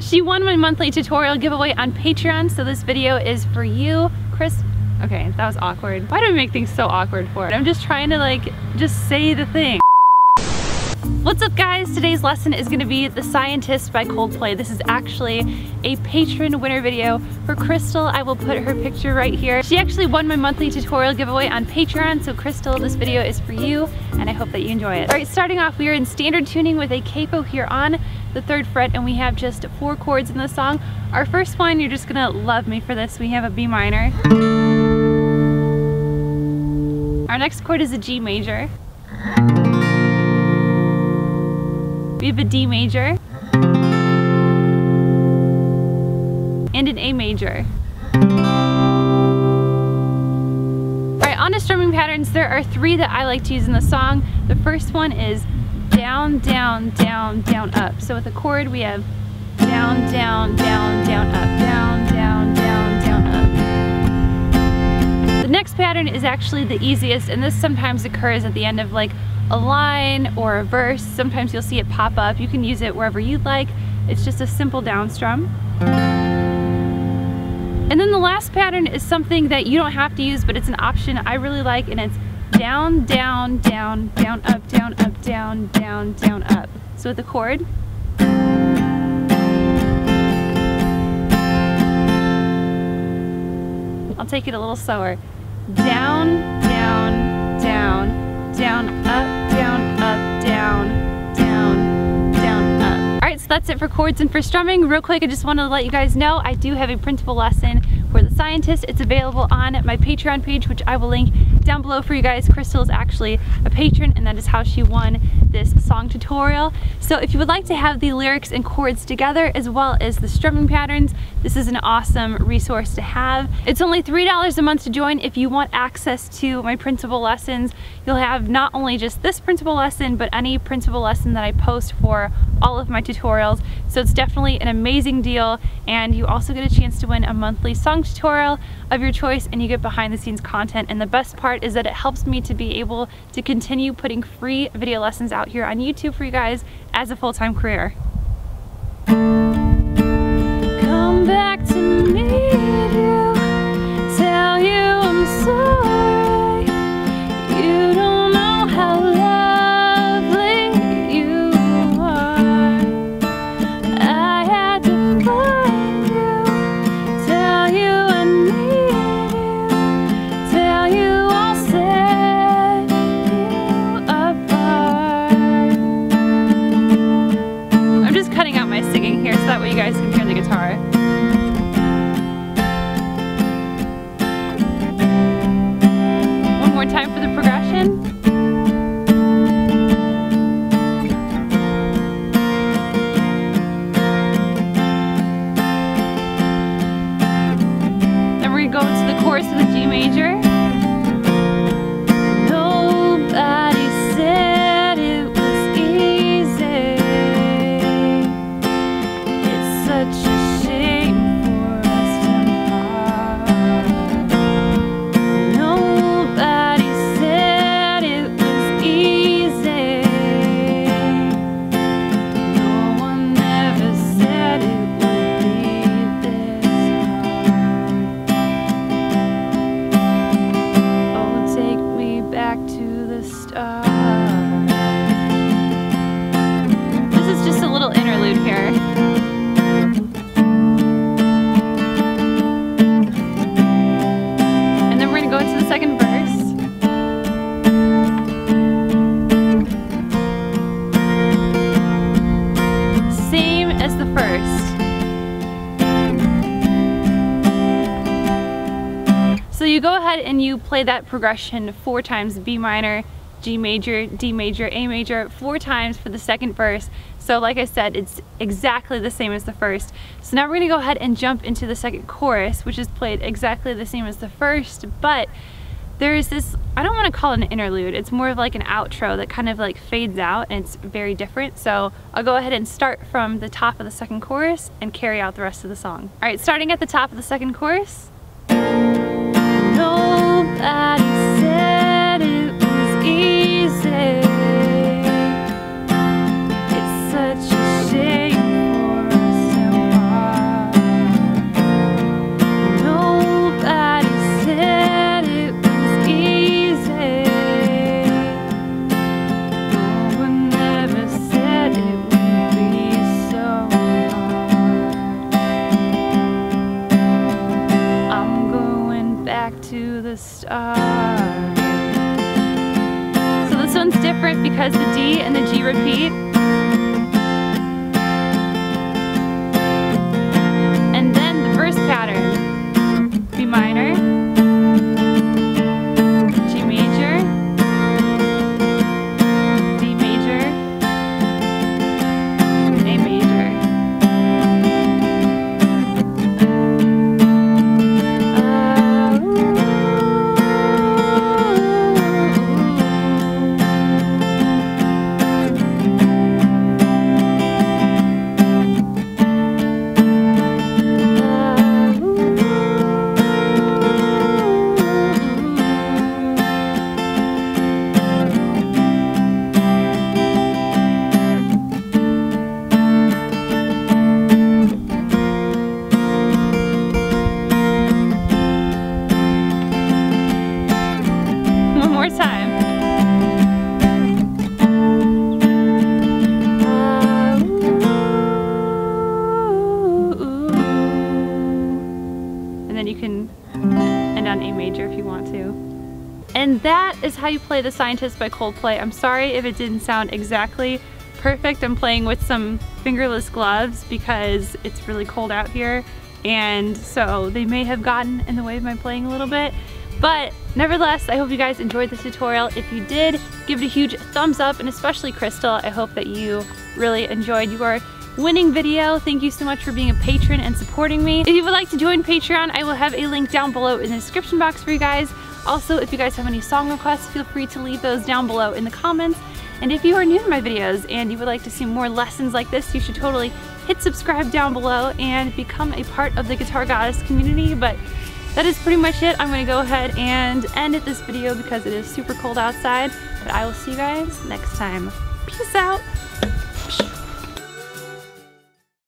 She won my monthly tutorial giveaway on Patreon, so this video is for you. Chris, okay, that was awkward. Why do I make things so awkward for it? I'm just trying to like, just say the thing. What's up guys? Today's lesson is gonna be The Scientist by Coldplay. This is actually a patron winner video for Crystal. I will put her picture right here. She actually won my monthly tutorial giveaway on Patreon, so Crystal, this video is for you, and I hope that you enjoy it. All right, starting off, we are in standard tuning with a capo here on the third fret, and we have just four chords in the song. Our first one, you're just gonna love me for this. We have a B minor. Our next chord is a G major. We have a D major and an A major. Alright, on to strumming patterns, there are three that I like to use in the song. The first one is down, down, down, down, up. So with a chord we have down, down, down, down, up, down, down, down, down, up. The next pattern is actually the easiest and this sometimes occurs at the end of like a line or a verse. Sometimes you'll see it pop up. You can use it wherever you'd like. It's just a simple down strum. And then the last pattern is something that you don't have to use, but it's an option I really like, and it's down, down, down, down, up, down, up, down, down, down, up. So with the chord. I'll take it a little slower. Down, down, down, down, that's it for chords and for strumming. Real quick, I just wanted to let you guys know I do have a printable lesson for the scientist. It's available on my Patreon page, which I will link down below for you guys. Crystal is actually a patron and that is how she won this song tutorial. So if you would like to have the lyrics and chords together as well as the strumming patterns, this is an awesome resource to have. It's only $3 a month to join if you want access to my principal lessons. You'll have not only just this principal lesson, but any principal lesson that I post for all of my tutorials. So it's definitely an amazing deal and you also get a chance to win a monthly song tutorial of your choice and you get behind the scenes content. And the best part is that it helps me to be able to continue putting free video lessons out here on YouTube for you guys as a full-time career. You go ahead and you play that progression four times, B minor, G major, D major, A major, four times for the second verse. So like I said, it's exactly the same as the first. So now we're gonna go ahead and jump into the second chorus, which is played exactly the same as the first, but there is this, I don't wanna call it an interlude, it's more of like an outro that kind of like fades out and it's very different. So I'll go ahead and start from the top of the second chorus and carry out the rest of the song. All right, starting at the top of the second chorus. Nobody different because the D and the G repeat. More time. And then you can end on A major if you want to. And that is how you play The Scientist by Coldplay. I'm sorry if it didn't sound exactly perfect. I'm playing with some fingerless gloves because it's really cold out here and so they may have gotten in the way of my playing a little bit. But nevertheless, I hope you guys enjoyed this tutorial. If you did, give it a huge thumbs up and especially Crystal, I hope that you really enjoyed your winning video. Thank you so much for being a patron and supporting me. If you would like to join Patreon, I will have a link down below in the description box for you guys. Also, if you guys have any song requests, feel free to leave those down below in the comments. And if you are new to my videos and you would like to see more lessons like this, you should totally hit subscribe down below and become a part of the Guitar Goddess community. But that is pretty much it. I'm gonna go ahead and end this video because it is super cold outside. But I will see you guys next time. Peace out.